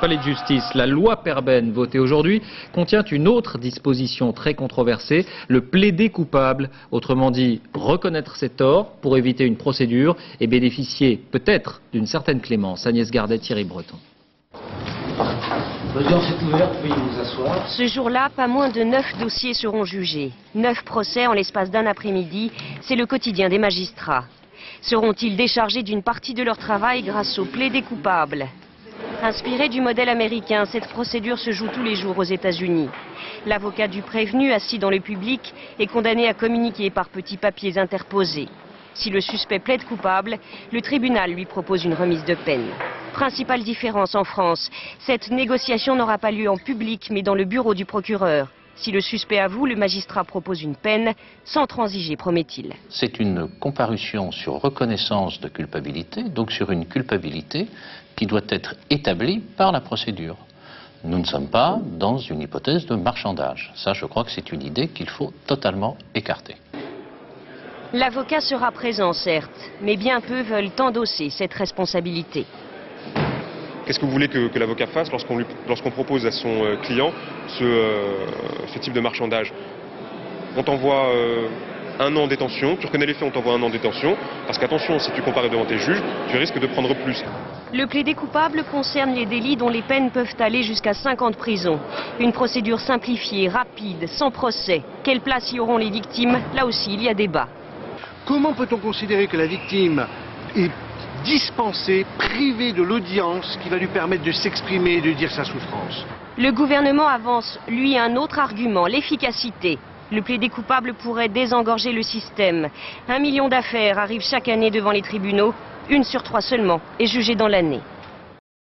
Palais de justice, la loi Perben votée aujourd'hui contient une autre disposition très controversée, le plaider coupable, autrement dit reconnaître ses torts pour éviter une procédure et bénéficier peut-être d'une certaine clémence. Agnès Gardet, Thierry Breton. L'audience est ouverte, veuillez vous asseoir. Ce jour-là, pas moins de neuf dossiers seront jugés. Neuf procès en l'espace d'un après-midi, c'est le quotidien des magistrats. Seront-ils déchargés d'une partie de leur travail grâce au plaidé coupable? Inspiré du modèle américain, cette procédure se joue tous les jours aux États-Unis. L'avocat du prévenu, assis dans le public, est condamné à communiquer par petits papiers interposés. Si le suspect plaide coupable, le tribunal lui propose une remise de peine. Principale différence en France, cette négociation n'aura pas lieu en public mais dans le bureau du procureur. Si le suspect avoue, le magistrat propose une peine sans transiger, promet-il. C'est une comparution sur reconnaissance de culpabilité, donc sur une culpabilité qui doit être établie par la procédure. Nous ne sommes pas dans une hypothèse de marchandage. Ça, je crois que c'est une idée qu'il faut totalement écarter. L'avocat sera présent, certes, mais bien peu veulent endosser cette responsabilité. Qu'est-ce que vous voulez que, l'avocat fasse lorsqu'on propose à son euh, client euh, ce, type de marchandage? On t'envoie euh, un an en détention, tu reconnais les faits, on t'envoie un an en détention, parce qu'attention, si tu compares devant tes juges, tu risques de prendre plus. Le plaidé coupable concerne les délits dont les peines peuvent aller jusqu'à 5 ans de prison. Une procédure simplifiée, rapide, sans procès. Quelle place y auront les victimes? Là aussi, il y a débat. Comment peut-on considérer que la victime est dispensée, privée de l'audience qui va lui permettre de s'exprimer et de dire sa souffrance Le gouvernement avance, lui, un autre argument, l'efficacité. Le plaidé coupable pourrait désengorger le système. Un million d'affaires arrivent chaque année devant les tribunaux, une sur trois seulement est jugée dans l'année.